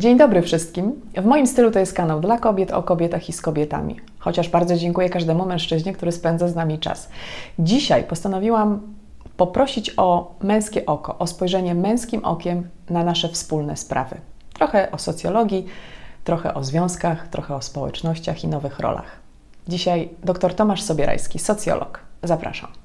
Dzień dobry wszystkim. W moim stylu to jest kanał dla kobiet, o kobietach i z kobietami. Chociaż bardzo dziękuję każdemu mężczyźnie, który spędza z nami czas. Dzisiaj postanowiłam poprosić o męskie oko, o spojrzenie męskim okiem na nasze wspólne sprawy. Trochę o socjologii, trochę o związkach, trochę o społecznościach i nowych rolach. Dzisiaj dr Tomasz Sobierajski, socjolog. Zapraszam.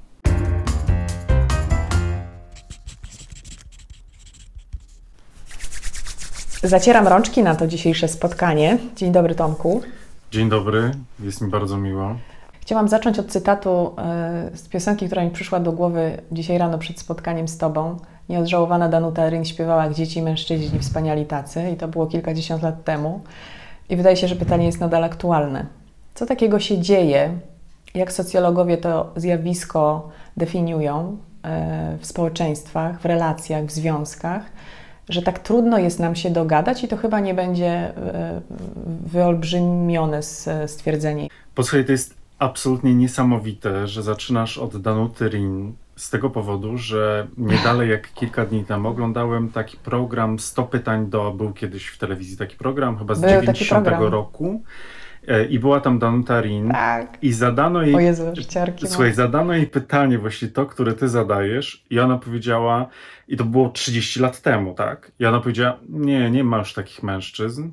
Zacieram rączki na to dzisiejsze spotkanie. Dzień dobry, Tomku. Dzień dobry, jest mi bardzo miło. Chciałam zacząć od cytatu e, z piosenki, która mi przyszła do głowy dzisiaj rano przed spotkaniem z Tobą. Nieodżałowana Danuta Ryn śpiewała jak dzieci i mężczyźni wspaniali tacy i to było kilkadziesiąt lat temu. I wydaje się, że pytanie jest nadal aktualne. Co takiego się dzieje, jak socjologowie to zjawisko definiują e, w społeczeństwach, w relacjach, w związkach, że tak trudno jest nam się dogadać i to chyba nie będzie e, wyolbrzymione stwierdzenie. Posłuchaj, to jest absolutnie niesamowite, że zaczynasz od Danuty Rin z tego powodu, że nie dalej jak kilka dni temu oglądałem taki program 100 pytań do, był kiedyś w telewizji taki program, chyba z Był 90 roku. E, I była tam Danuta Rin. Tak. I zadano jej. O Jezu, Słuchaj, zadano jej pytanie, właśnie to, które ty zadajesz, i ona powiedziała, i to było 30 lat temu, tak? I ona powiedziała: Nie, nie ma już takich mężczyzn.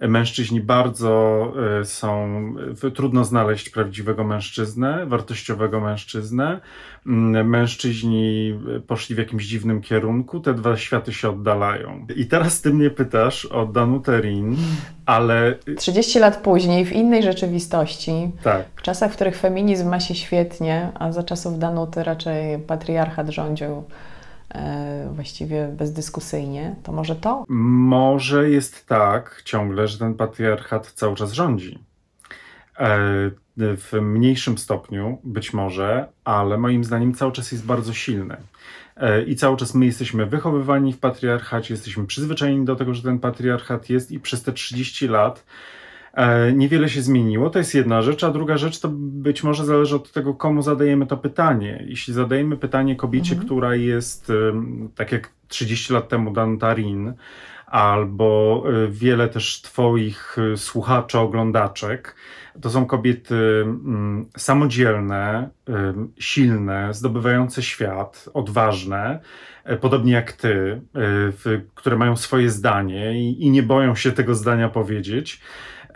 Mężczyźni bardzo e, są, trudno znaleźć prawdziwego mężczyznę, wartościowego mężczyznę. Mm, mężczyźni poszli w jakimś dziwnym kierunku, te dwa światy się oddalają. I teraz ty mnie pytasz o Danutę Rin, ale... 30 lat później, w innej rzeczywistości, tak. w czasach, w których feminizm ma się świetnie, a za czasów Danuty raczej patriarchat rządził E, właściwie bezdyskusyjnie, to może to? Może jest tak ciągle, że ten patriarchat cały czas rządzi. E, w mniejszym stopniu być może, ale moim zdaniem cały czas jest bardzo silny. E, I cały czas my jesteśmy wychowywani w patriarchacie, jesteśmy przyzwyczajeni do tego, że ten patriarchat jest, i przez te 30 lat E, niewiele się zmieniło, to jest jedna rzecz, a druga rzecz to być może zależy od tego, komu zadajemy to pytanie. Jeśli zadajemy pytanie kobiecie, mhm. która jest, tak jak 30 lat temu Dan Tarin, albo e, wiele też Twoich e, słuchaczy, oglądaczek, to są kobiety samodzielne, silne, zdobywające świat, odważne, podobnie jak ty, które mają swoje zdanie i, nie boją się tego zdania powiedzieć.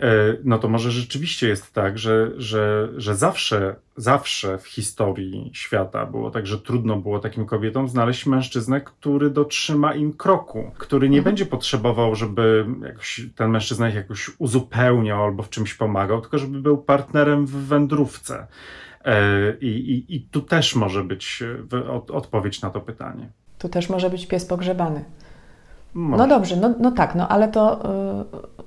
E, no to może rzeczywiście jest tak, że, że, że zawsze, zawsze w historii świata było tak, że trudno było takim kobietom znaleźć mężczyznę, który dotrzyma im kroku, który nie mhm. będzie potrzebował, żeby ten mężczyzna ich jakoś uzupełniał albo w czymś pomagał, tylko żeby był partnerem w wędrówce. E, I, i, i tu też może być e, odpowiedź na to pytanie. Tu też może być pies pogrzebany. Może. No dobrze, no, no tak, no ale to yy,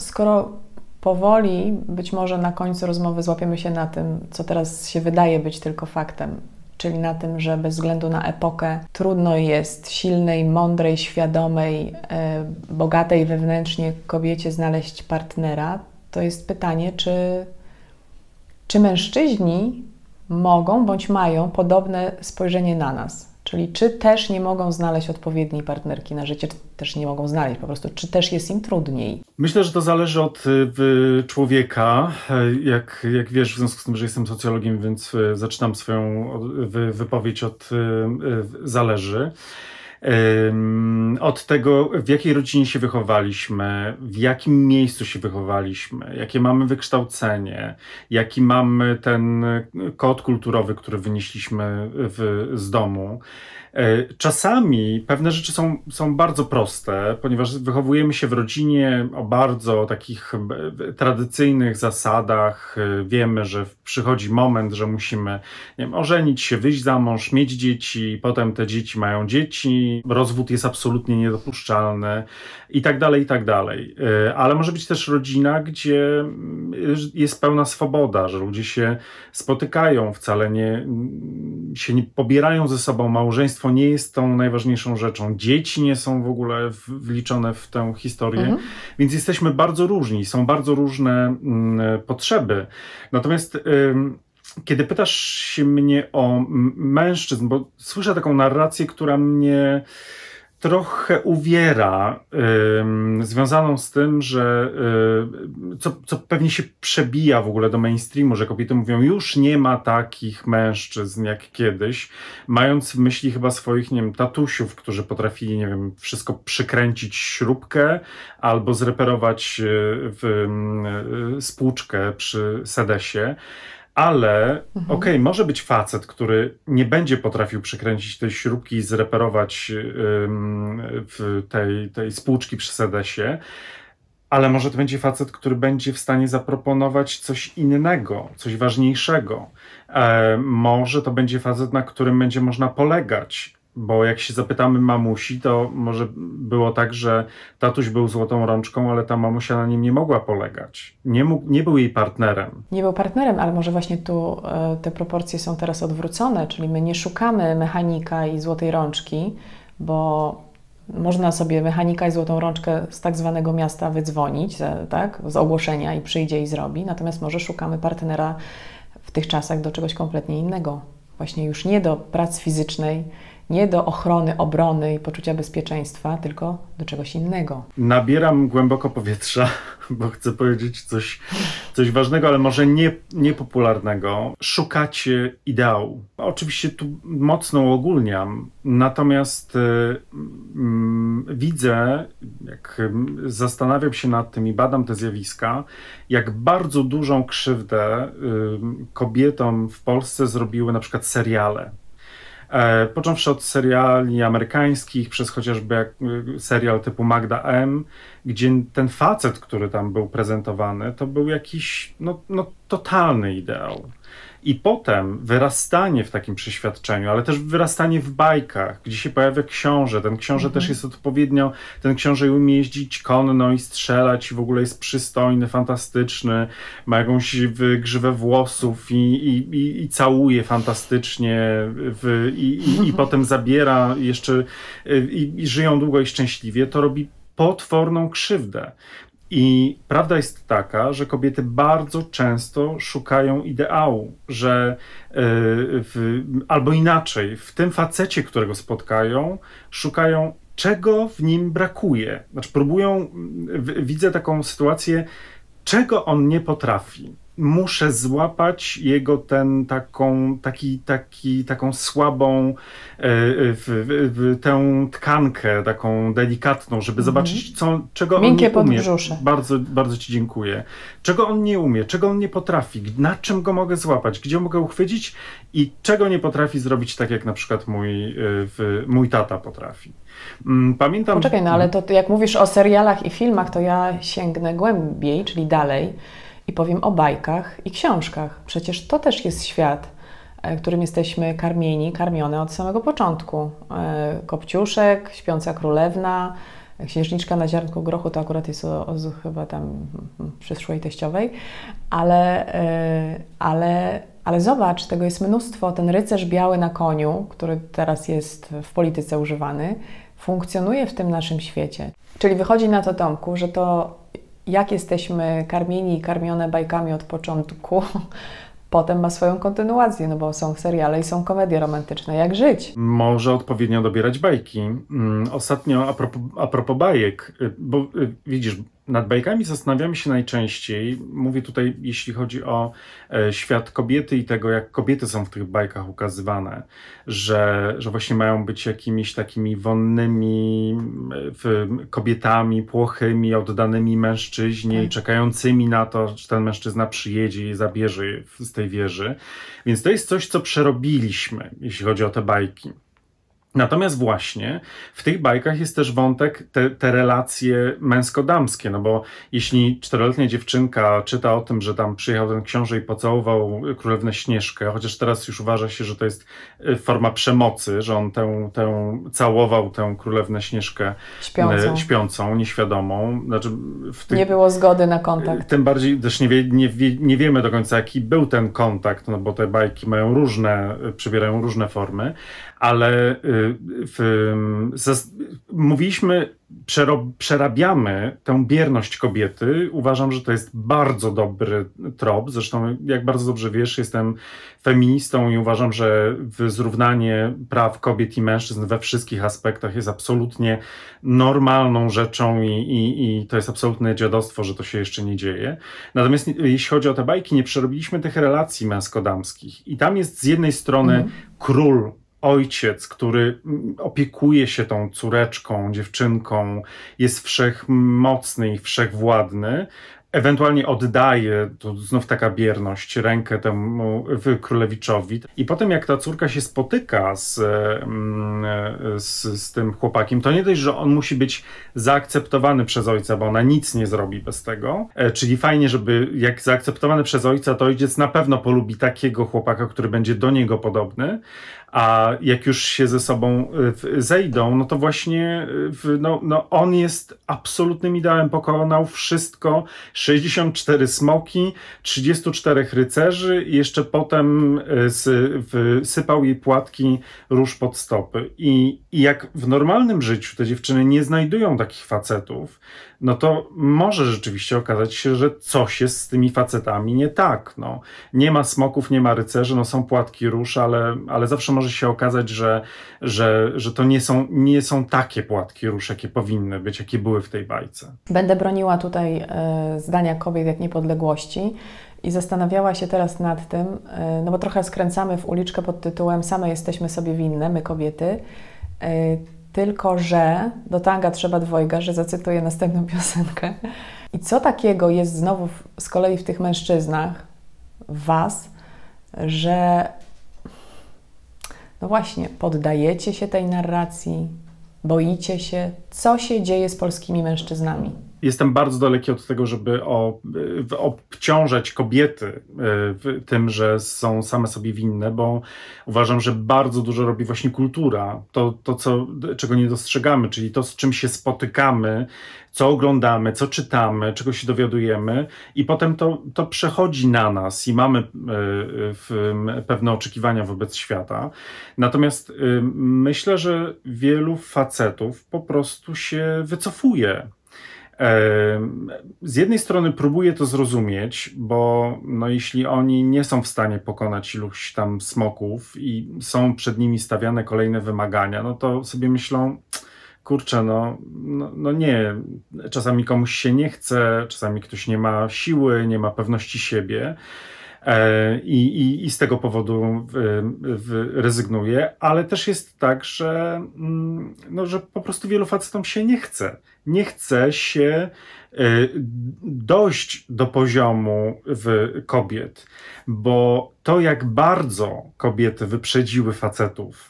skoro powoli, być może na końcu rozmowy złapiemy się na tym, co teraz się wydaje być tylko faktem, czyli na tym, że bez względu na epokę trudno jest silnej, mądrej, świadomej, e, bogatej wewnętrznie kobiecie znaleźć partnera, to jest pytanie, czy, czy mężczyźni mogą bądź mają podobne spojrzenie na nas. Czyli czy też nie mogą znaleźć odpowiedniej partnerki na życie, czy też nie mogą znaleźć po prostu, czy też jest im trudniej? Myślę, że to zależy od y, człowieka. Jak, jak wiesz, w związku z tym, że jestem socjologiem, więc y, zaczynam swoją wypowiedź od y, zależy od tego, w jakiej rodzinie się wychowaliśmy, w jakim miejscu się wychowaliśmy, jakie mamy wykształcenie, jaki mamy ten kod kulturowy, który wynieśliśmy w, z domu. E, czasami pewne rzeczy są, są bardzo proste, ponieważ wychowujemy się w rodzinie o bardzo takich e, tradycyjnych zasadach. E, wiemy, że przychodzi moment, że musimy nie wiem, ożenić się, wyjść za mąż, mieć dzieci, potem te dzieci mają dzieci, rozwód jest absolutnie niedopuszczalny i tak dalej, i tak dalej. Ale może być też rodzina, gdzie mm, jest pełna swoboda, że ludzie się spotykają, wcale nie się nie pobierają ze sobą małżeństwo małżeństwo nie jest tą najważniejszą rzeczą. Dzieci nie są w ogóle wliczone w tę historię, mhm. więc jesteśmy bardzo różni, są bardzo różne mm, potrzeby. Natomiast kiedy pytasz się mnie o mężczyzn, bo słyszę taką narrację, która mnie trochę uwiera, y, związaną z tym, że y, co, co pewnie się przebija w ogóle do mainstreamu, że kobiety mówią, już nie ma takich mężczyzn jak kiedyś, mając w myśli chyba swoich, nie wiem, tatusiów, którzy potrafili, nie wiem, wszystko przykręcić śrubkę albo zreperować y, y, spłuczkę przy sedesie ale mhm. okej, okay, może być facet, który nie będzie potrafił przykręcić tej śrubki i zreperować w tej, tej spłuczki przy sedesie, ale może to będzie facet, który będzie w stanie zaproponować coś innego, coś ważniejszego. E, może to będzie facet, na którym będzie można polegać. Bo jak się zapytamy mamusi, to może było tak, że tatuś był złotą rączką, ale ta mamusia na nim nie mogła polegać. Nie, mógł, nie był jej partnerem. Nie był partnerem, ale może właśnie tu e, te proporcje są teraz odwrócone, czyli my nie szukamy mechanika i złotej rączki, bo można sobie mechanika i złotą rączkę z tak zwanego miasta wydzwonić, tak, z ogłoszenia i przyjdzie i zrobi, natomiast może szukamy partnera w tych czasach do czegoś kompletnie innego. Właśnie już nie do pracy fizycznej, nie do ochrony, obrony i poczucia bezpieczeństwa, tylko do czegoś innego. Nabieram głęboko powietrza, bo chcę powiedzieć coś, coś ważnego, ale może nie, niepopularnego. Szukacie ideału. Oczywiście tu mocno uogólniam, natomiast y, y, widzę, jak zastanawiam się nad tym i badam te zjawiska, jak bardzo dużą krzywdę y, kobietom w Polsce zrobiły na przykład seriale E, począwszy od seriali amerykańskich, przez chociażby y, serial typu Magda M, gdzie ten facet, który tam był prezentowany, to był jakiś no, no, totalny ideał. I potem wyrastanie w takim przeświadczeniu, ale też wyrastanie w bajkach, gdzie się pojawia książę. Ten książę mhm. też jest odpowiednio, ten książę umie jeździć konno i strzelać i w ogóle jest przystojny, fantastyczny, ma jakąś grzywę włosów i, i, i, i całuje fantastycznie w, i, i, i potem zabiera jeszcze i, i żyją długo i szczęśliwie. To robi potworną krzywdę. I prawda jest taka, że kobiety bardzo często szukają ideału, że yy, w, albo inaczej, w tym facecie, którego spotkają, szukają czego w nim brakuje. Znaczy, próbują, w, widzę taką sytuację, czego on nie potrafi muszę złapać jego ten taką, taki, taki, taką słabą e, w, w, w, tę tkankę, taką delikatną, żeby mhm. zobaczyć, co, czego Miękkie on nie umie. Bardzo, bardzo Ci dziękuję. Czego on nie umie, czego on nie potrafi, na czym go mogę złapać, gdzie mogę uchwycić i czego nie potrafi zrobić, tak jak na przykład mój, e, mój tata potrafi. Mm, pamiętam. Poczekaj, no ale to jak mówisz o serialach i filmach, to ja sięgnę głębiej, czyli dalej i powiem o bajkach i książkach. Przecież to też jest świat, e, którym jesteśmy karmieni, karmione od samego początku. E, Kopciuszek, Śpiąca Królewna, Księżniczka na ziarnku grochu to akurat jest o, o chyba tam mm, przyszłej teściowej, ale, e, ale, ale zobacz, tego jest mnóstwo. Ten rycerz biały na koniu, który teraz jest w polityce używany, funkcjonuje w tym naszym świecie. Czyli wychodzi na to, Tomku, że to jak jesteśmy karmieni i karmione bajkami od początku, potem ma swoją kontynuację, no bo są seriale i są komedie romantyczne. Jak żyć? Może odpowiednio dobierać bajki. Mm, ostatnio a propos, a propos bajek, y, bo y, widzisz, nad bajkami zastanawiamy się najczęściej, mówię tutaj, jeśli chodzi o e, świat kobiety i tego, jak kobiety są w tych bajkach ukazywane, że, że właśnie mają być jakimiś takimi wonnymi kobietami, płochymi, oddanymi mężczyźnie, tak. czekającymi na to, że ten mężczyzna przyjedzie i zabierze je z tej wieży. Więc to jest coś, co przerobiliśmy, jeśli chodzi o te bajki. Natomiast właśnie w tych bajkach jest też wątek, te, te relacje męsko-damskie, no bo jeśli czteroletnia dziewczynka czyta o tym, że tam przyjechał ten książę i pocałował królewnę Śnieżkę, chociaż teraz już uważa się, że to jest y, forma przemocy, że on tę, tę całował tę królewnę Śnieżkę śpiącą, y, śpiącą nieświadomą. Znaczy tych, nie było zgody na kontakt. Tym bardziej też nie, wie, nie, wie, nie wiemy do końca, jaki był ten kontakt, no bo te bajki mają różne, przybierają różne formy, ale w, mówiliśmy, przerabiamy tę bierność kobiety. Uważam, że to jest bardzo dobry trop. Zresztą, jak bardzo dobrze wiesz, jestem feministą i uważam, że zrównanie praw kobiet i mężczyzn we wszystkich aspektach jest absolutnie normalną rzeczą i, i, i to jest absolutne dziadostwo, że to się jeszcze nie dzieje. Natomiast jeśli chodzi o te bajki, nie przerobiliśmy tych relacji męsko-damskich. I tam jest z jednej strony mm. król ojciec, który opiekuje się tą córeczką, dziewczynką, jest wszechmocny i wszechwładny, ewentualnie oddaje, to znów taka bierność, rękę temu królewiczowi. I potem jak ta córka się spotyka z, mm, z, z, tym chłopakiem, to nie dość, że on musi być zaakceptowany przez ojca, bo ona nic nie zrobi bez tego. E, czyli fajnie, żeby jak zaakceptowany przez ojca, to ojciec na pewno polubi takiego chłopaka, który będzie do niego podobny, a jak już się ze sobą y, zejdą, no to właśnie y, no, no on jest absolutnym ideałem, pokonał wszystko, 64 smoki, 34 rycerzy i jeszcze potem y, sypał jej płatki róż pod stopy. I, I jak w normalnym życiu te dziewczyny nie znajdują takich facetów, no to może rzeczywiście okazać się, że coś jest z tymi facetami nie tak. No. Nie ma smoków, nie ma rycerzy, no są płatki róż, ale, ale zawsze może się okazać, że, że, że to nie są, nie są takie płatki róż, jakie powinny być, jakie były w tej bajce. Będę broniła tutaj y, zdania kobiet jak niepodległości. I zastanawiała się teraz nad tym, e, no bo trochę skręcamy w uliczkę pod tytułem Same jesteśmy sobie winne, my kobiety. E, tylko, że do tanga trzeba dwojga, że zacytuję następną piosenkę. I co takiego jest znowu z kolei w tych mężczyznach, w Was, że no właśnie, poddajecie się tej narracji, boicie się, co się dzieje z polskimi mężczyznami? Jestem bardzo daleki od tego, żeby obciążać kobiety e, tym, że są same sobie winne, bo uważam, że bardzo dużo robi właśnie kultura. To, to co, czego nie dostrzegamy, czyli to, z czym się spotykamy, co oglądamy, co czytamy, czego się dowiadujemy, i potem to, to przechodzi na nas i mamy e, pewne oczekiwania wobec świata. Natomiast e, myślę, że wielu facetów po prostu się wycofuje z jednej strony próbuję to zrozumieć, bo no, jeśli oni nie są w stanie pokonać iluś tam smoków i są przed nimi stawiane kolejne wymagania, no to sobie myślą, kurczę, no, no, no, nie, czasami komuś się nie chce, czasami ktoś nie ma siły, nie ma pewności siebie. E, I, i, i z tego powodu rezygnuje, ale też jest tak, że, mm, no, że po prostu wielu facetom się nie chce. Nie chce się e, dojść do poziomu kobiet, bo to, jak bardzo kobiety wyprzedziły facetów E,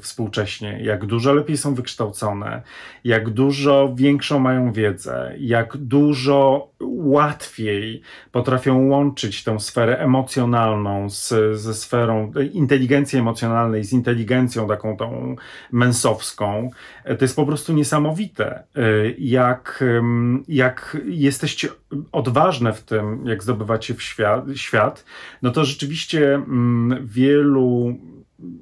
współcześnie, jak dużo lepiej są wykształcone, jak dużo większą mają wiedzę, jak dużo łatwiej potrafią łączyć tę sferę emocjonalną z, ze sferą inteligencji emocjonalnej, z inteligencją taką tą męsowską. E, to jest po prostu niesamowite, e, jak, jak jesteście odważne w tym, jak zdobywacie w świat, świat no to rzeczywiście mm, wielu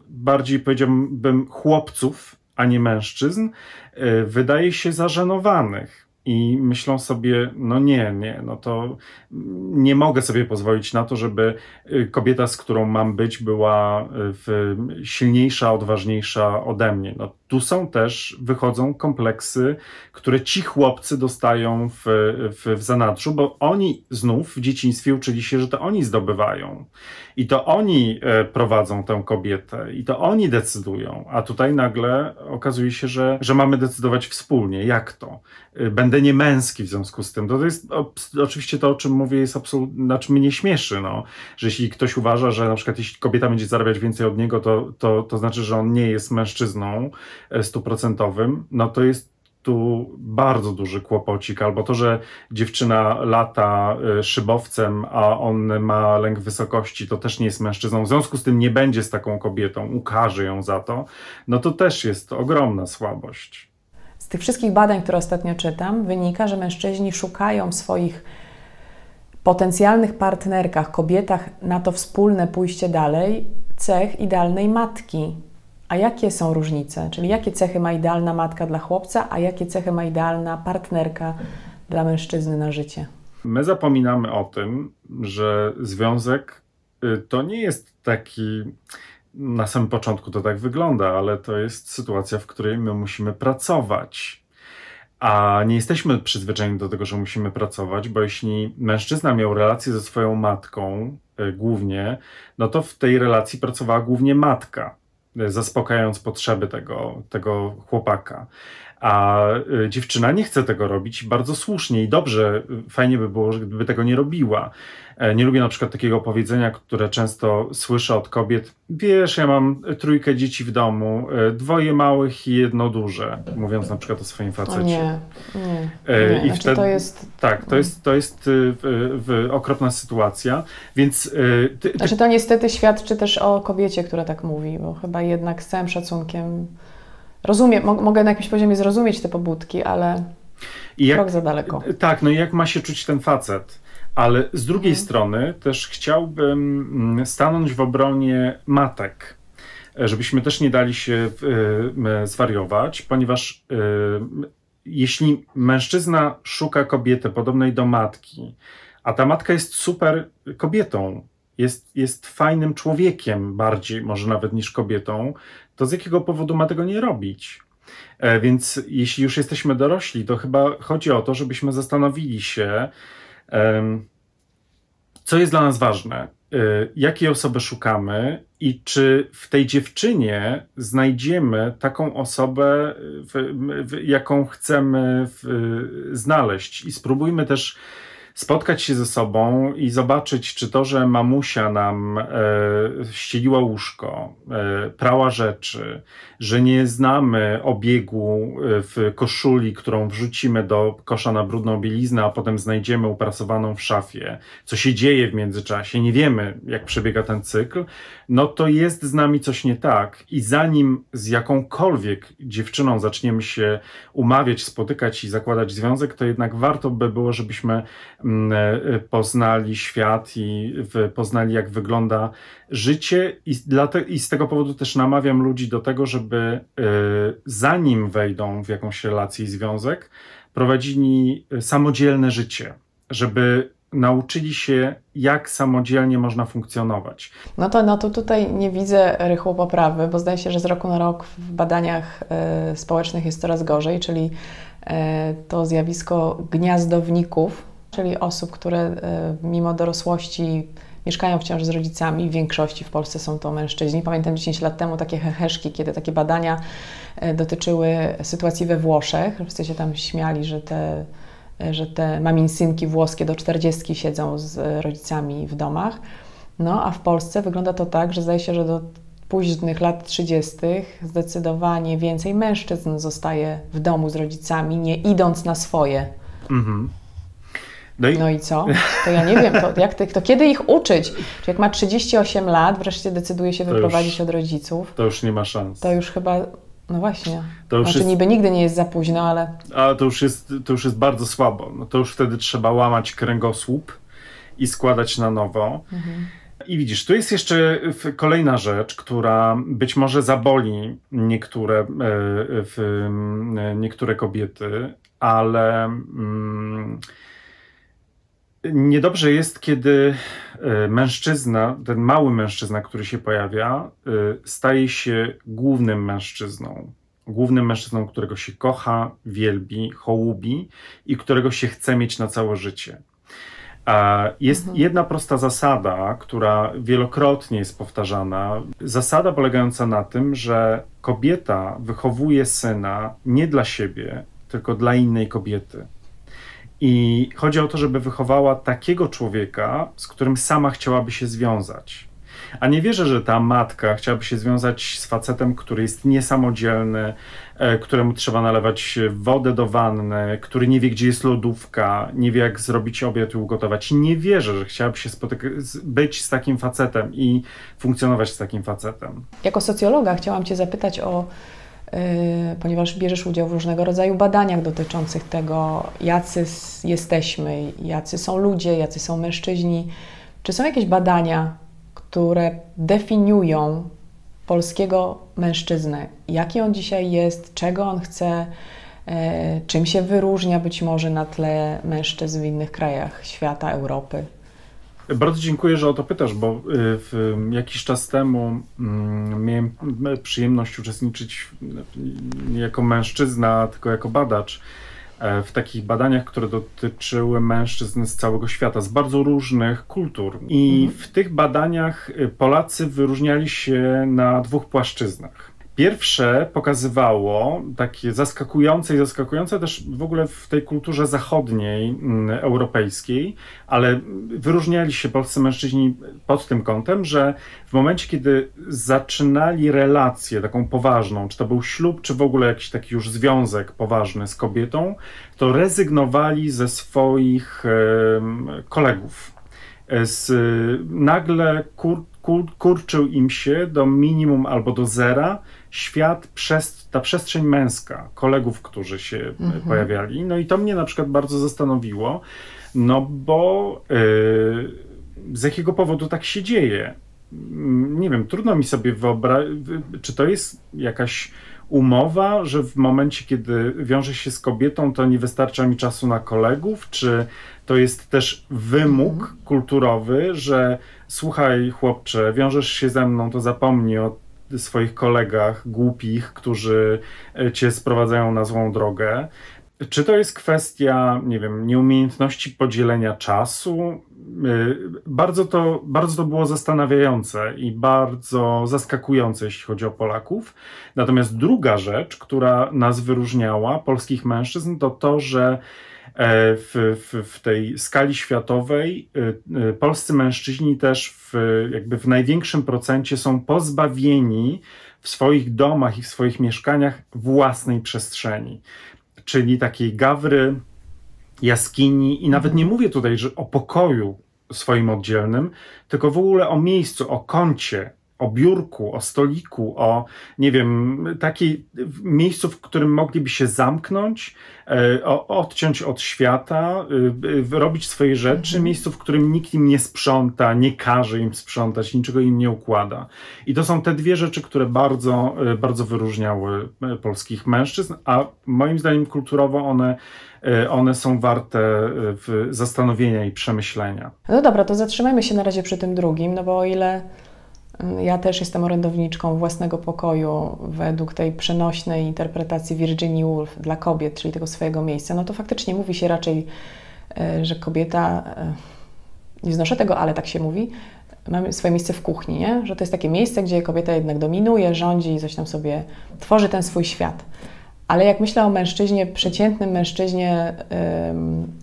bardziej powiedziałbym chłopców, a nie mężczyzn, e, wydaje się zażenowanych i myślą sobie, no nie, nie, no to nie mogę sobie pozwolić na to, żeby y, kobieta, z którą mam być, była y, silniejsza, odważniejsza ode mnie. No, tu są też, wychodzą kompleksy, które ci chłopcy dostają w, w, w zanadrzu, bo oni znów w dzieciństwie uczyli się, że to oni zdobywają. I to oni e, prowadzą tę kobietę, i to oni decydują. A tutaj nagle okazuje się, że, że mamy decydować wspólnie. Jak to? E, będę niemęski w związku z tym. To, jest oczywiście to, o czym mówię, jest absolutnie, znaczy mnie śmieszy, no. że jeśli ktoś uważa, że na przykład jeśli kobieta będzie zarabiać więcej od niego, to, to, to znaczy, że on nie jest mężczyzną stuprocentowym, no to jest tu bardzo duży kłopocik, albo to, że dziewczyna lata y, szybowcem, a on ma lęk wysokości, to też nie jest mężczyzną, w związku z tym nie będzie z taką kobietą, ukaże ją za to, no to też jest ogromna słabość. Z tych wszystkich badań, które ostatnio czytam, wynika, że mężczyźni szukają swoich potencjalnych partnerkach, kobietach na to wspólne pójście dalej, cech idealnej matki, A jakie są różnice? Czyli jakie cechy ma idealna matka dla chłopca, a jakie cechy ma idealna partnerka dla mężczyzny na życie? My zapominamy o tym, że związek y, to nie jest taki. Na samym początku to tak wygląda, ale to jest sytuacja, w której my musimy pracować. A nie jesteśmy przyzwyczajeni do tego, że musimy pracować, bo jeśli mężczyzna miał relację ze swoją matką y, głównie, no to w tej relacji pracowała głównie matka zaspokajając potrzeby tego, tego chłopaka. A y, dziewczyna nie chce tego robić bardzo słusznie i dobrze, fajnie by było, gdyby tego nie robiła. E, nie lubię na przykład takiego powiedzenia, które często słyszę od kobiet. Wiesz, ja mam trójkę dzieci w domu, e, dwoje małych i jedno duże, mówiąc na przykład o swoim facecie. nie, nie. E, nie. I znaczy, wtedy, to jest... Tak, to jest, to jest w, w, okropna sytuacja, więc... Ty, ty... Znaczy to niestety świadczy też o kobiecie, która tak mówi, bo chyba jednak z całym szacunkiem rozumiem, mogę na jakimś poziomie zrozumieć te pobudki, ale I jak, krok za daleko. Tak, no i jak ma się czuć ten facet? Ale z drugiej mhm. strony też chciałbym mm, stanąć w obronie matek, żebyśmy też nie dali się y, zwariować, ponieważ y, jeśli mężczyzna szuka kobiety podobnej do matki, a ta matka jest super kobietą, jest, jest fajnym człowiekiem bardziej, może nawet niż kobietą, to z jakiego powodu ma tego nie robić? E, więc jeśli już jesteśmy dorośli, to chyba chodzi o to, żebyśmy zastanowili się, co jest dla nas ważne, y, jakiej osoby szukamy i czy w tej dziewczynie znajdziemy taką osobę, w, w, jaką chcemy w, znaleźć. I spróbujmy też spotkać się ze sobą i zobaczyć, czy to, że mamusia nam e, ścieliła łóżko, e, prała rzeczy, że nie znamy obiegu e, w koszuli, którą wrzucimy do kosza na brudną bieliznę, a potem znajdziemy uprasowaną w szafie, co się dzieje w międzyczasie, nie wiemy, jak przebiega ten cykl, no to jest z nami coś nie tak. I zanim z jakąkolwiek dziewczyną zaczniemy się umawiać, spotykać i zakładać związek, to jednak warto by było, żebyśmy poznali świat i poznali, jak wygląda życie, i, te, i z tego powodu też namawiam ludzi do tego, żeby e, zanim wejdą w jakąś relację i związek, prowadzili samodzielne życie, żeby nauczyli się, jak samodzielnie można funkcjonować. No to, no to tutaj nie widzę rychłu poprawy, bo zdaje się, że z roku na rok w badaniach y, społecznych jest coraz gorzej, czyli y, to zjawisko gniazdowników, czyli osób, które y, mimo dorosłości mieszkają wciąż z rodzicami, w większości w Polsce są to mężczyźni. Pamiętam 10 lat temu takie heheszki, kiedy takie badania dotyczyły sytuacji we Włoszech. Wszyscy się tam śmiali, że te że te maminsynki włoskie do 40 siedzą z rodzicami w domach. No a w Polsce wygląda to tak, że zdaje się, że do późnych lat 30. zdecydowanie więcej mężczyzn zostaje w domu z rodzicami, nie idąc na swoje. Mhm. No i... no i... co? To ja nie wiem, to, jak to kiedy ich uczyć? Czy jak ma 38 lat, wreszcie decyduje się wyprowadzić już, od rodziców? To już nie ma szans. To już chyba no właśnie. To już znaczy jest... niby nigdy nie jest za późno, ale... Ale to już jest, to już jest bardzo słabo. No to już wtedy trzeba łamać kręgosłup i składać na nowo. Mhm. I widzisz, tu jest jeszcze kolejna rzecz, która być może zaboli niektóre, e, niektóre kobiety, ale mm, Niedobrze jest, kiedy e, mężczyzna, ten mały mężczyzna, który się pojawia, e, staje się głównym mężczyzną. Głównym mężczyzną, którego się kocha, wielbi, hołubi i którego się chce mieć na całe życie. Jest mhm. jedna prosta zasada, która wielokrotnie jest powtarzana. Zasada polegająca na tym, że kobieta wychowuje syna nie dla siebie, tylko dla innej kobiety. I chodzi o to, żeby wychowała takiego człowieka, z którym sama chciałaby się związać. A nie wierzę, że ta matka chciałaby się związać z facetem, który jest niesamodzielny, e, któremu trzeba nalewać wodę do wanny, który nie wie, gdzie jest lodówka, nie wie, jak zrobić obiad i ugotować. I nie wierzę, że chciałaby się być z takim facetem i funkcjonować z takim facetem. Jako socjologa chciałam Cię zapytać o ponieważ bierzesz udział w różnego rodzaju badaniach dotyczących tego, jacy jesteśmy, jacy są ludzie, jacy są mężczyźni. Czy są jakieś badania, które definiują polskiego mężczyznę. Jaki on dzisiaj jest, czego on chce, e, czym się wyróżnia być może na tle mężczyzn w innych krajach świata, Europy? Bardzo dziękuję, że o to pytasz, bo y, jakiś czas temu mm, miałem przyjemność uczestniczyć nie jako mężczyzna, tylko jako badacz e, w takich badaniach, które dotyczyły mężczyzn z całego świata, z bardzo różnych kultur. I mhm. w tych badaniach y, Polacy wyróżniali się na dwóch płaszczyznach. Pierwsze pokazywało takie zaskakujące i zaskakujące też w ogóle w tej kulturze zachodniej, mm, europejskiej, ale wyróżniali się polscy mężczyźni pod tym kątem, że w momencie, kiedy zaczynali relację taką poważną, czy to był ślub, czy w ogóle jakiś taki już związek poważny z kobietą, to rezygnowali ze swoich kolegów. Z, nagle kur, kur, kurczył im się do minimum albo do zera świat, przez, ta przestrzeń męska, kolegów, którzy się e, mhm. pojawiali. No i to mnie na przykład bardzo zastanowiło, no bo yy, z jakiego powodu tak się dzieje? Mm, nie wiem, trudno mi sobie wyobrazić, czy to jest jakaś umowa, że w momencie, kiedy wiąże się z kobietą, to nie wystarcza mi czasu na kolegów, czy to jest też wymóg mhm. kulturowy, że słuchaj, chłopcze, wiążesz się ze mną, to zapomnij o swoich kolegach głupich, którzy e, cię sprowadzają na złą drogę. Czy to jest kwestia, nie wiem, nieumiejętności podzielenia czasu? E, bardzo to, bardzo to było zastanawiające i bardzo zaskakujące, jeśli chodzi o Polaków. Natomiast druga rzecz, która nas wyróżniała, polskich mężczyzn, to to, że w, w, w, tej skali światowej e, e, polscy mężczyźni też w, jakby w największym procencie są pozbawieni w swoich domach i w swoich mieszkaniach własnej przestrzeni, czyli takiej gawry, jaskini i nawet nie mówię tutaj że o pokoju swoim oddzielnym, tylko w ogóle o miejscu, o kącie, o biurku, o stoliku, o nie wiem, takiej miejscu, w którym mogliby się zamknąć, e, o, odciąć od świata, y, robić swoje rzeczy, mhm. miejscu, w którym nikt im nie sprząta, nie każe im sprzątać, niczego im nie układa. I to są te dwie rzeczy, które bardzo, e, bardzo wyróżniały e, polskich mężczyzn, a moim zdaniem kulturowo one one są warte zastanowienia i przemyślenia. No dobra, to zatrzymajmy się na razie przy tym drugim, no bo o ile ja też jestem orędowniczką własnego pokoju według tej przenośnej interpretacji Virginia Woolf dla kobiet, czyli tego swojego miejsca. No to faktycznie mówi się raczej, e, że kobieta, e, nie znoszę tego, ale tak się mówi, mamy swoje miejsce w kuchni, nie? że to jest takie miejsce, gdzie kobieta jednak dominuje, rządzi i coś tam sobie tworzy ten swój świat. Ale jak myślę o mężczyźnie, przeciętnym mężczyźnie,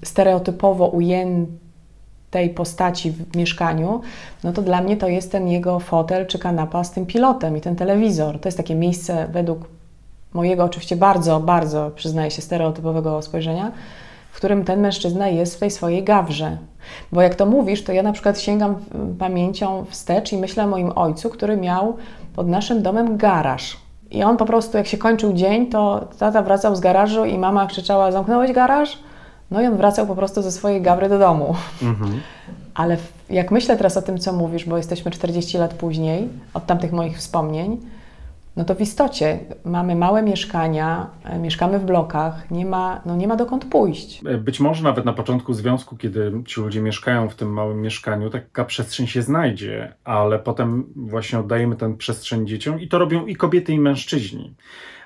stereotypowo ujętym, tej postaci w mieszkaniu, no to dla mnie to jest ten jego fotel czy kanapa z tym pilotem i ten telewizor. To jest takie miejsce według mojego oczywiście bardzo, bardzo, przyznaję się, stereotypowego spojrzenia, w którym ten mężczyzna jest w tej swojej gawrze. Bo jak to mówisz, to ja na przykład sięgam pamięcią wstecz i myślę o moim ojcu, który miał pod naszym domem garaż. I on po prostu, jak się kończył dzień, to tata wracał z garażu i mama krzyczała: Zamknąłeś garaż? No i on wracał po prostu ze swojej gawry do domu. Mhm. Ale jak myślę teraz o tym, co mówisz, bo jesteśmy 40 lat później od tamtych moich wspomnień, no to w istocie mamy małe mieszkania, e, mieszkamy w blokach, nie ma, no nie ma dokąd pójść. E, być może nawet na początku związku, kiedy ci ludzie mieszkają w tym małym mieszkaniu, taka przestrzeń się znajdzie, ale potem właśnie oddajemy tę przestrzeń dzieciom i to robią i kobiety, i mężczyźni.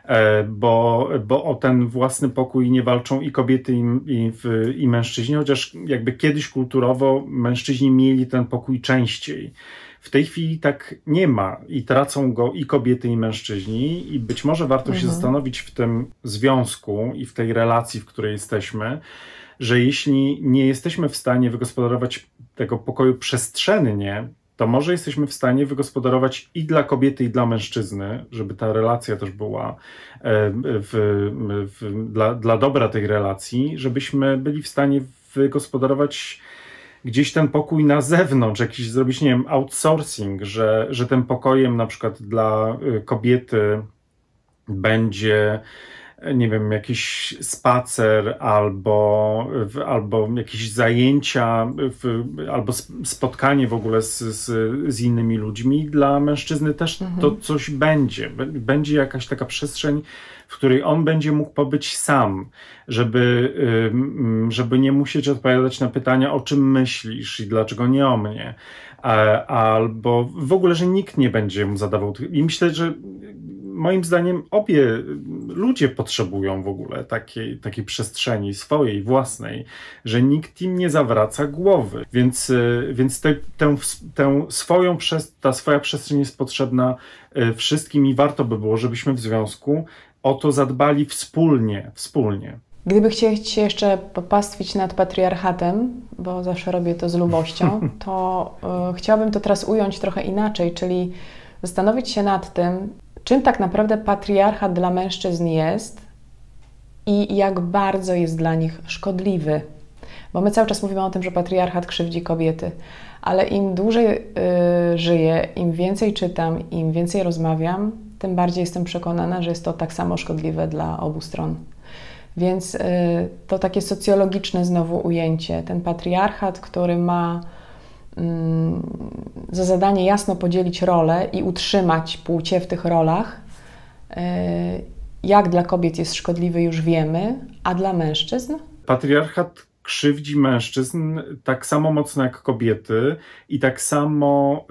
E, bo, bo o ten własny pokój nie walczą i kobiety, i, i, i mężczyźni, chociaż jakby kiedyś kulturowo mężczyźni mieli ten pokój częściej. W tej chwili tak nie ma i tracą go i kobiety, i mężczyźni, i być może warto mhm. się zastanowić w tym związku i w tej relacji, w której jesteśmy, że jeśli nie jesteśmy w stanie wygospodarować tego pokoju przestrzennie, to może jesteśmy w stanie wygospodarować i dla kobiety, i dla mężczyzny, żeby ta relacja też była e, w, w, dla, dla dobra tej relacji, żebyśmy byli w stanie wygospodarować gdzieś ten pokój na zewnątrz, jakiś zrobić, nie wiem, outsourcing, że, że tym pokojem na przykład dla e, kobiety będzie nie wiem, jakiś spacer albo, albo jakieś zajęcia, albo spotkanie w ogóle z, z, z innymi ludźmi. Dla mężczyzny też mhm. to coś będzie. Będzie jakaś taka przestrzeń, w której on będzie mógł pobyć sam, żeby, żeby nie musieć odpowiadać na pytania, o czym myślisz i dlaczego nie o mnie. Albo w ogóle, że nikt nie będzie mu zadawał. I myślę, że moim zdaniem obie ludzie potrzebują w ogóle takiej, takiej przestrzeni swojej, własnej, że nikt im nie zawraca głowy. Więc, e, więc te, tę, tę swoją, ta swoja przestrzeń jest potrzebna e, wszystkim i warto by było, żebyśmy w związku o to zadbali wspólnie, wspólnie. Gdyby chcieć się jeszcze popastwić nad patriarchatem, bo zawsze robię to z lubością, to y, chciałabym to teraz ująć trochę inaczej, czyli zastanowić się nad tym, czym tak naprawdę patriarchat dla mężczyzn jest i jak bardzo jest dla nich szkodliwy. Bo my cały czas mówimy o tym, że patriarchat krzywdzi kobiety, ale im dłużej y, żyję, im więcej czytam, im więcej rozmawiam, tym bardziej jestem przekonana, że jest to tak samo szkodliwe dla obu stron. Więc y, to takie socjologiczne znowu ujęcie, ten patriarchat, który ma za zadanie jasno podzielić role i utrzymać płcie w tych rolach, y, jak dla kobiet jest szkodliwy, już wiemy, a dla mężczyzn? Patriarchat krzywdzi mężczyzn tak samo mocno jak kobiety i tak samo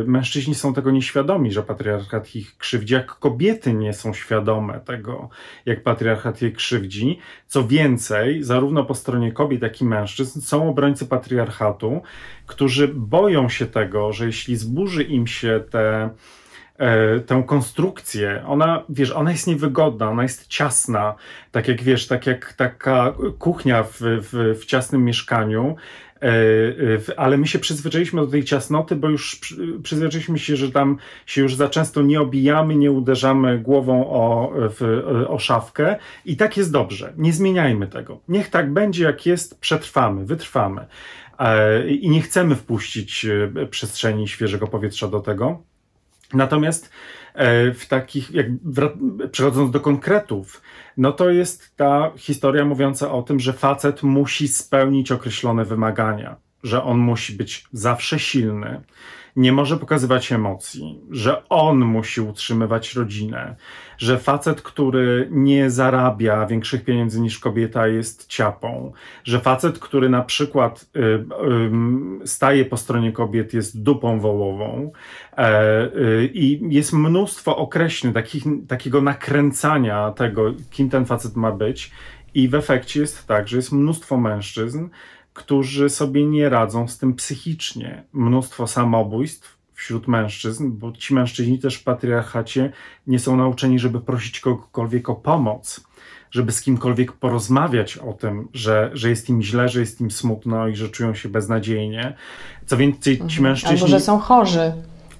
y, mężczyźni są tego nieświadomi, że patriarchat ich krzywdzi, jak kobiety nie są świadome tego, jak patriarchat je krzywdzi. Co więcej, zarówno po stronie kobiet, jak i mężczyzn są obrońcy patriarchatu, którzy boją się tego, że jeśli zburzy im się te tę konstrukcję. Ona, wiesz, ona jest niewygodna, ona jest ciasna, tak jak wiesz, tak jak taka kuchnia w, w, w ciasnym mieszkaniu. E, ale my się przyzwyczailiśmy do tej ciasnoty, bo już przyzwyczailiśmy się, że tam się już za często nie obijamy, nie uderzamy głową o, w, o szafkę i tak jest dobrze. Nie zmieniajmy tego. Niech tak będzie, jak jest, przetrwamy, wytrwamy. E, I nie chcemy wpuścić przestrzeni świeżego powietrza do tego. Natomiast e, w takich, jak przechodząc do konkretów, no to jest ta historia mówiąca o tym, że facet musi spełnić określone wymagania, że on musi być zawsze silny, nie może pokazywać emocji, że on musi utrzymywać rodzinę, że facet, który nie zarabia większych pieniędzy niż kobieta, jest ciapą, że facet, który na przykład y, y, staje po stronie kobiet, jest dupą wołową. E, y, I jest mnóstwo określeń, takich, takiego nakręcania tego, kim ten facet ma być. I w efekcie jest tak, że jest mnóstwo mężczyzn, którzy sobie nie radzą z tym psychicznie. Mnóstwo samobójstw wśród mężczyzn, bo ci mężczyźni też w patriarchacie nie są nauczeni, żeby prosić kogokolwiek o pomoc, żeby z kimkolwiek porozmawiać o tym, że, że jest im źle, że jest im smutno i że czują się beznadziejnie. Co więcej, ci mhm. mężczyźni. Albo że są chorzy.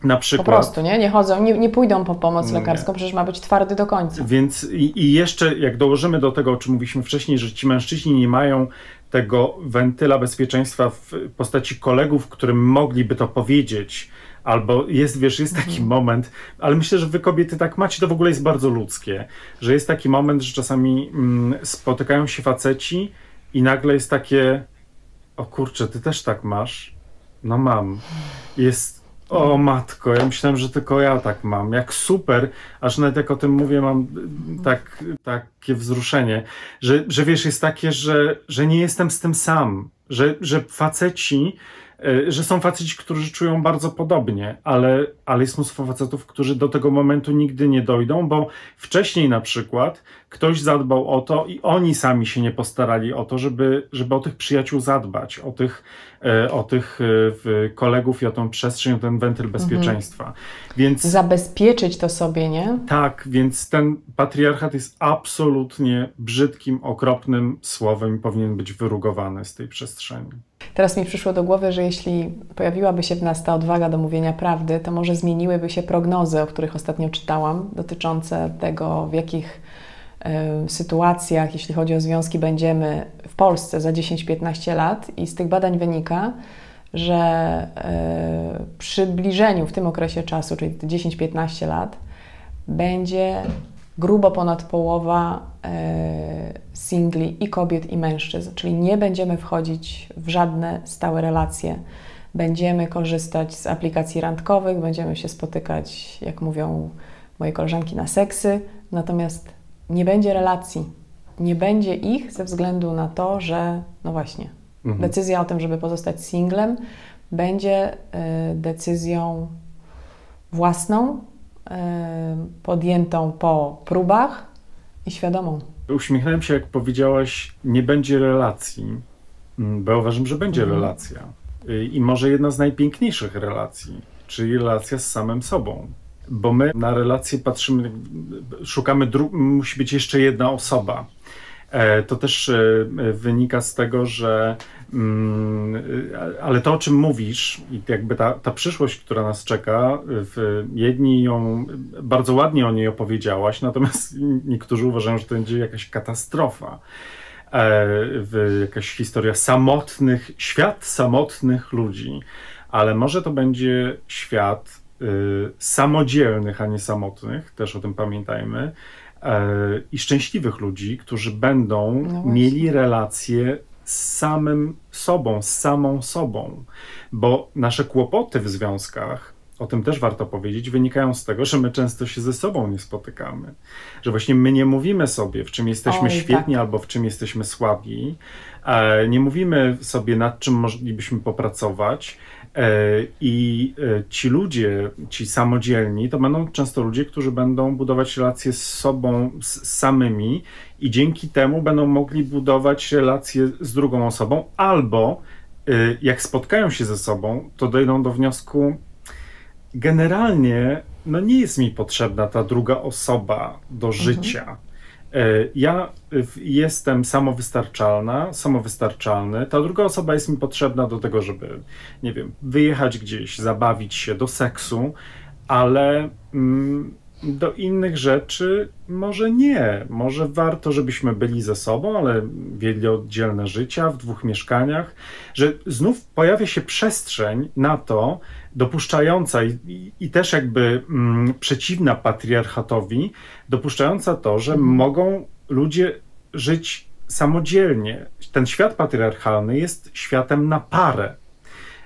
Na przykład. Po prostu, nie? Nie chodzą, nie, nie pójdą po pomoc lekarską, nie. przecież ma być twardy do końca. Więc i, i, jeszcze, jak dołożymy do tego, o czym mówiliśmy wcześniej, że ci mężczyźni nie mają tego wentyla bezpieczeństwa w postaci kolegów, którym mogliby to powiedzieć, albo jest, wiesz, jest taki mhm. moment, ale myślę, że wy kobiety tak macie, to w ogóle jest bardzo ludzkie, że jest taki moment, że czasami mm, spotykają się faceci i nagle jest takie, o kurczę, ty też tak masz? No mam. Jest o matko, ja myślałem, że tylko ja tak mam. Jak super, aż nawet jak o tym mówię, mam tak, takie wzruszenie, że, że wiesz, jest takie, że, że nie jestem z tym sam, że, że faceci że są faceci, którzy czują bardzo podobnie, ale, ale jest mnóstwo facetów, którzy do tego momentu nigdy nie dojdą, bo wcześniej na przykład ktoś zadbał o to i oni sami się nie postarali o to, żeby, żeby o tych przyjaciół zadbać, o tych, e, o tych e, kolegów i o tą przestrzeń, o ten wentyl mhm. bezpieczeństwa. Mhm. Więc, Zabezpieczyć to sobie, nie? Tak, więc ten patriarchat jest absolutnie brzydkim, okropnym słowem i powinien być wyrugowany z tej przestrzeni. Teraz mi przyszło do głowy, że jeśli pojawiłaby się w nas ta odwaga do mówienia prawdy, to może zmieniłyby się prognozy, o których ostatnio czytałam, dotyczące tego, w jakich y, sytuacjach, jeśli chodzi o związki, będziemy w Polsce za 10-15 lat. I z tych badań wynika, że y, przy bliżeniu w tym okresie czasu, czyli 10-15 lat, będzie grubo ponad połowa e, singli i kobiet, i mężczyzn, czyli nie będziemy wchodzić w żadne stałe relacje. Będziemy korzystać z aplikacji randkowych, będziemy się spotykać, jak mówią moje koleżanki, na seksy, natomiast nie będzie relacji. Nie będzie ich ze względu na to, że, no właśnie, mhm. decyzja o tym, żeby pozostać singlem, będzie y, decyzją własną, podjętą po próbach i świadomą. Uśmiechnąłem się, jak powiedziałaś, nie będzie relacji, mm, bo uważam, że będzie mhm. relacja. Y, I może jedna z najpiękniejszych relacji, czyli relacja z samym sobą. Bo my na relacje patrzymy, szukamy, musi być jeszcze jedna osoba. E, to też e, wynika z tego, że ale to, o czym mówisz, i jakby ta, ta przyszłość, która nas czeka, w, jedni ją bardzo ładnie o niej opowiedziałaś, natomiast niektórzy uważają, że to będzie jakaś katastrofa. E, jakaś historia samotnych, świat samotnych ludzi, ale może to będzie świat y, samodzielnych, a nie samotnych, też o tym pamiętajmy, E, i szczęśliwych ludzi, którzy będą no mieli relacje z samym sobą, z samą sobą. Bo nasze kłopoty w związkach, o tym też warto powiedzieć, wynikają z tego, że my często się ze sobą nie spotykamy. Że właśnie my nie mówimy sobie, w czym jesteśmy Oj, świetni tak. albo w czym jesteśmy słabi. E, nie mówimy sobie, nad czym moglibyśmy popracować. E, I e, ci ludzie, ci samodzielni, to będą często ludzie, którzy będą budować relacje z sobą z samymi i dzięki temu będą mogli budować relacje z drugą osobą, albo e, jak spotkają się ze sobą, to dojdą do wniosku, generalnie no nie jest mi potrzebna ta druga osoba do mhm. życia. E, ja jestem samowystarczalna, samowystarczalny. Ta druga osoba jest mi potrzebna do tego, żeby, nie wiem, wyjechać gdzieś, zabawić się, do seksu, ale mm, do innych rzeczy może nie. Może warto, żebyśmy byli ze sobą, ale wiedli oddzielne życia w dwóch mieszkaniach, że znów pojawia się przestrzeń na to, dopuszczająca i, i, i też jakby mm, przeciwna patriarchatowi, dopuszczająca to, że mhm. mogą ludzie żyć samodzielnie. Ten świat patriarchalny jest światem na parę.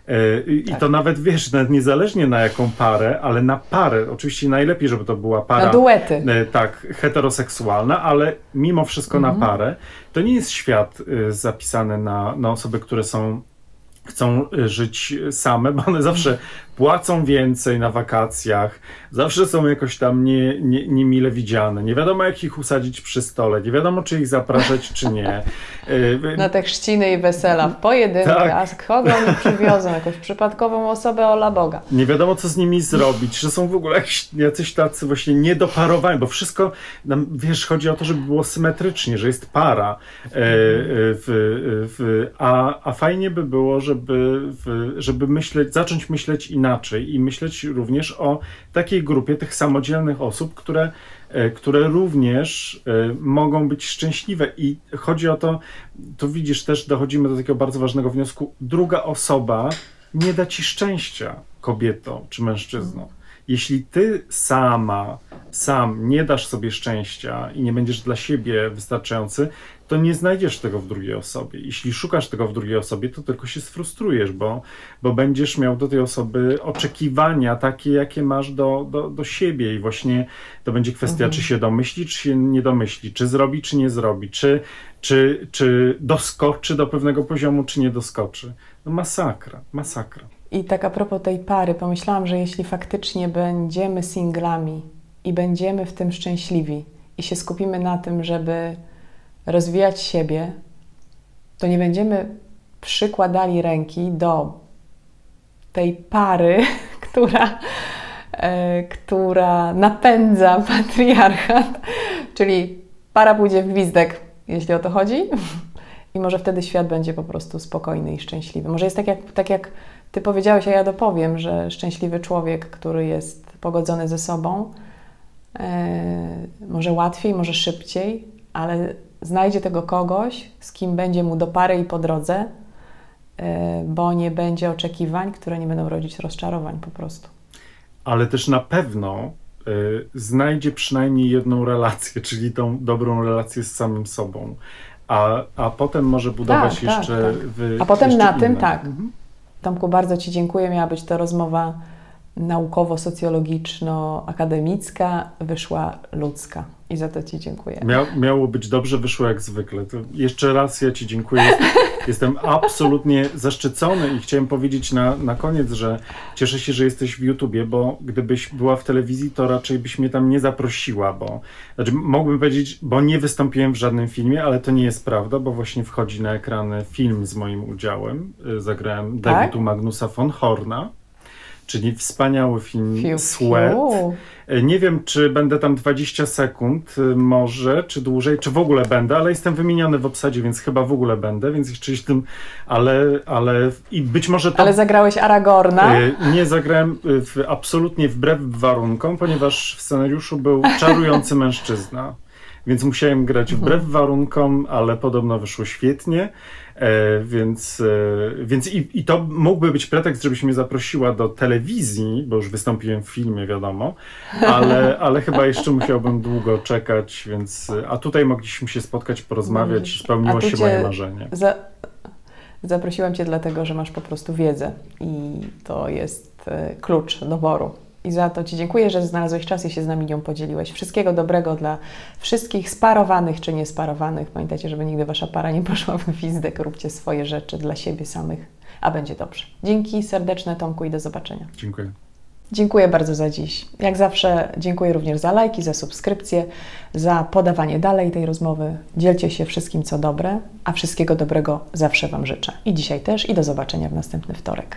E, I tak. to nawet wiesz, nawet niezależnie na jaką parę, ale na parę. Oczywiście najlepiej, żeby to była para. Na duety. E, tak, heteroseksualna, ale mimo wszystko mhm. na parę. To nie jest świat e, zapisany na, na osoby, które są chcą żyć same, bo one zawsze płacą więcej na wakacjach, zawsze są jakoś tam nie, nie, niemile widziane. Nie wiadomo, jak ich usadzić przy stole, nie wiadomo, czy ich zapraszać, czy nie. Na te chrzciny i wesela w pojedynkę, tak. a z kogo oni przywiozą? Jakąś przypadkową osobę ola Boga. Nie wiadomo, co z nimi zrobić, że są w ogóle jacyś tacy właśnie niedoparowani, bo wszystko, nam, wiesz, chodzi o to, żeby było symetrycznie, że jest para. E, w, w, a, a fajnie by było, żeby, żeby myśleć, zacząć myśleć inaczej inaczej i myśleć również o takiej grupie tych samodzielnych osób, które, e, które również e, mogą być szczęśliwe. I chodzi o to, tu widzisz, też dochodzimy do takiego bardzo ważnego wniosku. Druga osoba nie da ci szczęścia, kobieto czy mężczyzno. Jeśli ty sama, sam nie dasz sobie szczęścia i nie będziesz dla siebie wystarczający, to nie znajdziesz tego w drugiej osobie. Jeśli szukasz tego w drugiej osobie, to tylko się sfrustrujesz, bo, bo będziesz miał do tej osoby oczekiwania takie, jakie masz do, do, do siebie i właśnie to będzie kwestia, mhm. czy się domyśli, czy się nie domyśli, czy zrobi, czy nie zrobi, czy, czy, czy doskoczy do pewnego poziomu, czy nie doskoczy. No masakra, masakra. I tak a propos tej pary, pomyślałam, że jeśli faktycznie będziemy singlami i będziemy w tym szczęśliwi i się skupimy na tym, żeby rozwijać siebie, to nie będziemy przykładali ręki do tej pary, która, e, która napędza patriarchat, czyli para pójdzie w gwizdek, jeśli o to chodzi, i może wtedy świat będzie po prostu spokojny i szczęśliwy. Może jest tak jak, tak jak Ty powiedziałeś, a ja dopowiem, że szczęśliwy człowiek, który jest pogodzony ze sobą, e, może łatwiej, może szybciej, ale znajdzie tego kogoś, z kim będzie mu do pary i po drodze, e, bo nie będzie oczekiwań, które nie będą rodzić rozczarowań po prostu. Ale też na pewno znajdzie przynajmniej jedną relację, czyli tą dobrą relację z samym sobą. A, a potem może budować tak, tak jeszcze. Tak, tak. W, a potem na inne. tym tak. Mhm. Tomku, bardzo Ci dziękuję. Miała być to rozmowa naukowo-socjologiczno-akademicka, wyszła ludzka. I za to Ci dziękuję. Mia miało być dobrze, wyszło jak zwykle. To jeszcze raz ja Ci dziękuję. Jestem absolutnie zaszczycony i chciałem powiedzieć na, na koniec, że cieszę się, że jesteś w YouTubie, bo gdybyś była w telewizji, to raczej byś mnie tam nie zaprosiła, bo znaczy mógłbym powiedzieć, bo nie wystąpiłem w żadnym filmie, ale to nie jest prawda, bo właśnie wchodzi na ekrany film z moim udziałem. Zagrałem tak? debiutu Magnusa von Horna czyli wspaniały film fiu, Sweat. Fiu. Nie wiem, czy będę tam 20 sekund, y, może, czy dłużej, czy w ogóle będę, ale jestem wymieniony w obsadzie, więc chyba w ogóle będę, więc jeszcze tym, ale, ale i być może to... Ale zagrałeś Aragorna? Y, nie, zagrałem y, w, absolutnie wbrew warunkom, ponieważ w scenariuszu był czarujący mężczyzna więc musiałem grać mhm. wbrew warunkom, ale podobno wyszło świetnie. E, więc, e, więc i, i to mógłby być pretekst, żebyś mnie zaprosiła do telewizji, bo już wystąpiłem w filmie, wiadomo, ale, ale chyba jeszcze musiałbym długo czekać, więc. A tutaj mogliśmy się spotkać, porozmawiać, spełniło się moje marzenie. Za, zaprosiłam Cię dlatego, że masz po prostu wiedzę i to jest e, klucz doboru. I za to Ci dziękuję, że znalazłeś czas i się z nami nią podzieliłeś. Wszystkiego dobrego dla wszystkich sparowanych czy niesparowanych. Pamiętajcie, żeby nigdy Wasza para nie poszła w gwizdek. Róbcie swoje rzeczy dla siebie samych, a będzie dobrze. Dzięki serdeczne Tomku i do zobaczenia. Dziękuję. Dziękuję bardzo za dziś. Jak zawsze dziękuję również za lajki, za subskrypcję, za podawanie dalej tej rozmowy. Dzielcie się wszystkim, co dobre, a wszystkiego dobrego zawsze Wam życzę. I dzisiaj też, i do zobaczenia w następny wtorek.